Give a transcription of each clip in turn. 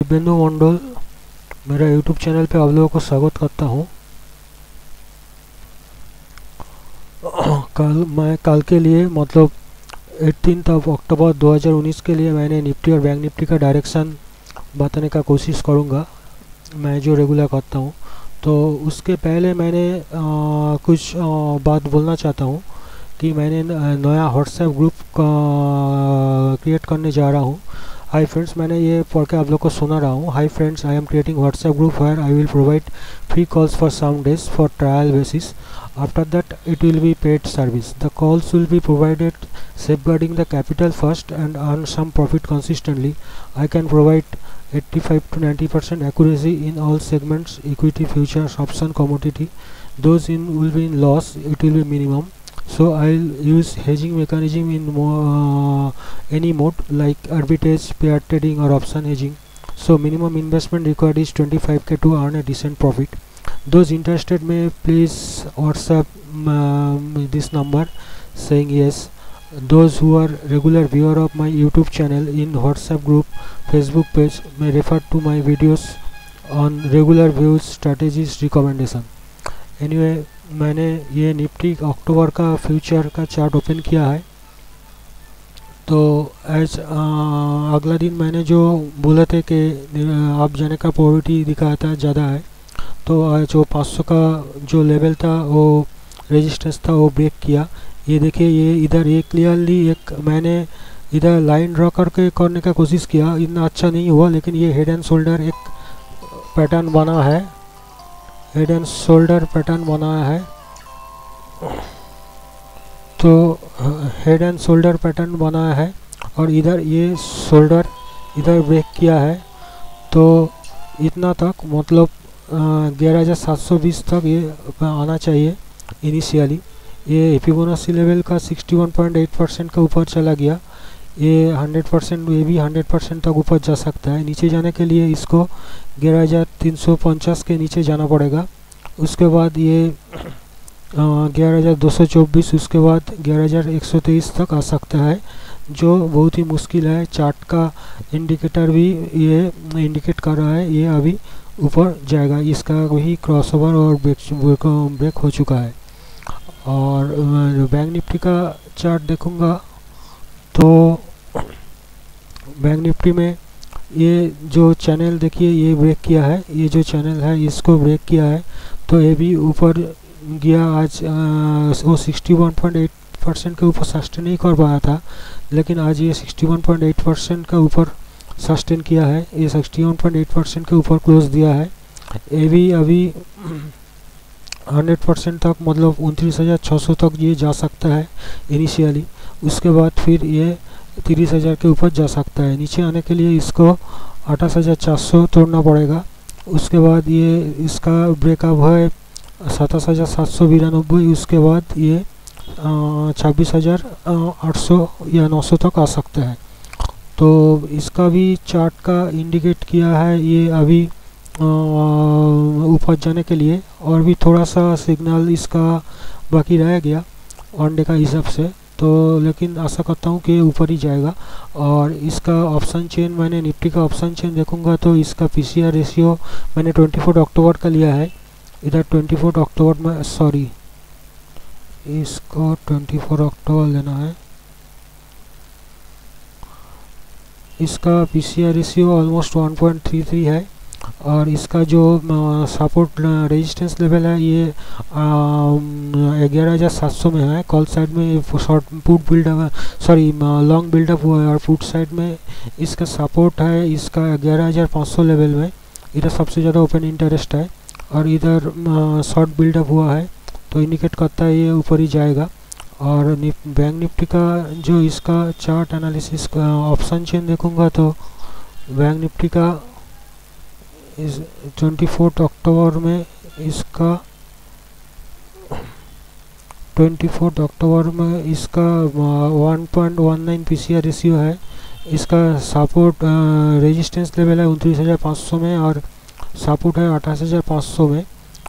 दिव्येंदु मंडल मेरा YouTube channel पे आप लोगों को स्वागत करता हूँ। कल मैं कल के लिए मतलब एटीन ऑफ़ अक्टूबर 2019 के लिए मैंने निफ्टी और बैंक निफ्टी का डायरेक्शन बताने का कोशिश करूँगा। मैं जो रेगुलर करता हूँ। तो उसके पहले मैंने आ, कुछ आ, बात बोलना चाहता हूँ कि मैंने नया व्हाट्सएप ग्रुप क्रिएट करने जा रहा हूँ। हाय फ्रेंड्स मैंने ये पढ़ के आप लोग को सुना रहा हूँ hi friends I am creating WhatsApp group where I will provide free calls for some days for trial basis after that it will be paid service the calls will be provided safeguarding the capital first and earn some profit consistently i can provide 85 to 90 percent accuracy in all segments equity futures option commodity those in will be in loss it will be minimum so i'll use hedging mechanism in uh, any mode like arbitrage pair trading or option hedging. So minimum investment required is 25k to earn a decent profit. Those interested may please whatsapp um, this number saying yes. Those who are regular viewer of my youtube channel in whatsapp group facebook page may refer to my videos on regular views strategies recommendation. Anyway मैंने ये Nifty अक्टूबर का future का chart open किया है। तो as अगला दिन मैंने जो बोला थे कि आप जाने का प्रोबेबिलिटी दिखाया था ज़्यादा है। तो जो 500 का जो लेवल था, वो रेजिस्टेंस था, वो ब्रेक किया। ये देखिए, ये इधर ये क्लियरली एक मैंने इधर लाइन ड्रॉ करके करने का कोशिश किया। इतना अच्छा नहीं हुआ, लेकिन ये हेड एंड शोल्डर एक पैटर्न बना है। हेड एंड शोल्डर पैटर्न बनाया है। तो हेड एंड शोल्डर पैटर्न बनाया है और इधर ये शोल्डर इधर ब्रेक किया है। तो इतना तक मतलब ग्यारह हज़ार सात सौ बीस तक ये आना चाहिए इनिशियली ये फिबोनाची लेवल का 61.8 परसेंट का ऊपर चला गया। ये 100 परसेंट ये भी 100 परसेंट तक ऊपर जा सकता है। नीचे जाने के लिए इसको ग्यारह हज़ार तीन सौ पचास के नीचे जाना पड़ेगा। उसके बाद ये ग्यारह हज़ार दो सौ चौबीस, उसके बाद ग्यारह हज़ार एक सौ तेईस तक आ सकता है, जो बहुत ही मुश्किल है। चार्ट का इंडिकेटर भी ये इंडिकेट कर रहा है, ये अभी ऊपर जाएगा। इसका वही क्रॉसओवर और ब्रेक ब्रेक हो चुका है। और बैंक निफ्टी का चार्ट देखूँगा तो बैंक निफ्टी में ये जो चैनल देखिए, ये ब्रेक किया है। ये जो चैनल है, इसको ब्रेक किया है। तो ये भी ऊपर गया आज वो 61.8 परसेंट के ऊपर सस्टेन नहीं कर पाया था। लेकिन आज ये 61.8 परसेंट का ऊपर सस्टेन किया है। ये sixty one point eight percent के ऊपर क्लोज दिया है। ये भी अभी हंड्रेड परसेंट तक मतलब उनतीस हज़ार सौ तक ये जा सकता है इनिशियली उसके बाद फिर ये तीस हज़ार के ऊपर जा सकता है। नीचे आने के लिए इसको अट्ठाईस हज़ार चार सौ तोड़ना पड़ेगा। उसके बाद ये इसका ब्रेकअप है सताईस हज़ार सात सौ बिरानबे उसके बाद ये छब्बीस हज़ार आठ सौ या नौ सौ तक आ सकता है। तो इसका भी चार्ट का इंडिकेट किया है ये अभी ऊपर जाने के लिए। और भी थोड़ा सा सिग्नल इसका बाकी रह गया। वनडे का हिसाब से। तो लेकिन आशा करता हूँ कि ऊपर ही जाएगा। और इसका ऑप्शन चेन मैंने निफ्टी का ऑप्शन चेन देखूँगा तो इसका पीसीआर रेशियो मैंने 24 अक्टूबर का लिया है। इधर 24 अक्टूबर में सॉरी इसको 24 अक्टूबर लेना है। इसका P C R ratio almost 1.33 है। और इसका जो सपोर्ट रेजिस्टेंस लेवल है, ये ग्यारह हज़ार सात सौ में है। कॉल साइड में short put buildup sorry long buildup हुआ है और पुट साइड में इसका सपोर्ट है, इसका ग्यारह हज़ार पाँच सौ लेवल में। इधर सबसे ज़्यादा ओपन इंटरेस्ट है और इधर शॉर्ट बिल्डअप हुआ है तो इंडिकेट करता है ये ऊपर ही जाएगा। और बैंक निफ्टी का जो इसका चार्ट एनालिसिस ऑप्शन चेन देखूँगा तो बैंक निफ्टी का इस ट्वेंटी फोर्थ अक्टूबर में इसका ट्वेंटी फोर्थ अक्टूबर में इसका one point one nine P C R ratio है। इसका सपोर्ट रेजिस्टेंस लेवल है उनतीस हज़ार पाँच सौ में और सपोर्ट है अट्ठाईस हज़ार पाँच सौ में।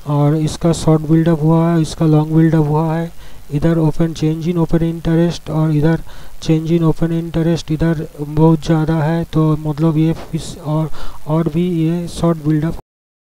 और इसका शॉर्ट बिल्डअप हुआ है, इसका लॉन्ग बिल्डअप हुआ है। इधर open change in open interest और इधर चेंज इन ओपन इंटरेस्ट इधर बहुत ज़्यादा है तो मतलब ये फिस और और भी ये शॉर्ट बिल्डअप